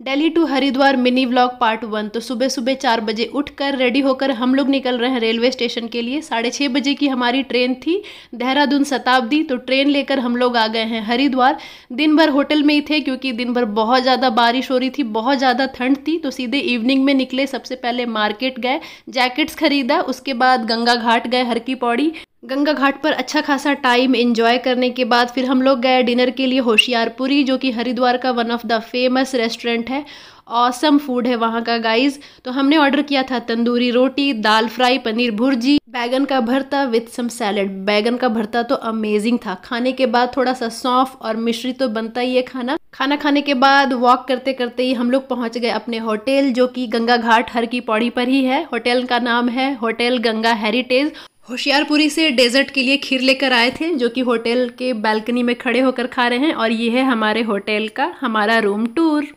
Delhi to Haridwar mini vlog part one. तो सुबह सुबह चार बजे उठकर रेडी होकर हम लोग निकल रहे हैं रेलवे स्टेशन के लिए। साढ़े छः बजे की हमारी ट्रेन थी, देहरादून शताब्दी। तो ट्रेन लेकर हम लोग आ गए हैं हरिद्वार। दिन भर होटल में ही थे क्योंकि दिन भर बहुत ज़्यादा बारिश हो रही थी, बहुत ज़्यादा ठंड थी। तो सीधे इवनिंग में निकले, सबसे पहले मार्केट गए जैकेट्स खरीदा, उसके बाद गंगा घाट गए हर की पौड़ी। गंगा घाट पर अच्छा खासा टाइम एंजॉय करने के बाद फिर हम लोग गए डिनर के लिए होशियारपुरी, जो कि हरिद्वार का one of the famous restaurant है। औसम फ़ूड है वहाँ का गाइस तो हमने ऑर्डर किया था तंदूरी रोटी, दाल फ्राई पनीर भुर्जी, बैगन का भरता विथ सम सैलड बैगन का भरता तो अमेजिंग था। खाने के बाद थोड़ा सा सौंफ और मिश्री तो बनता ही है खाना। खाना खाने के बाद वॉक करते करते ही हम लोग पहुँच गए अपने होटल जो कि गंगा घाट हर की पौड़ी पर ही है। होटल का नाम है होटल गंगा हेरिटेज होशियारपुरी से डेजर्ट के लिए खीर लेकर आए थे, जो कि होटल के बालकनी में खड़े होकर खा रहे हैं, और ये है हमारे होटल का, हमारा रूम टूर।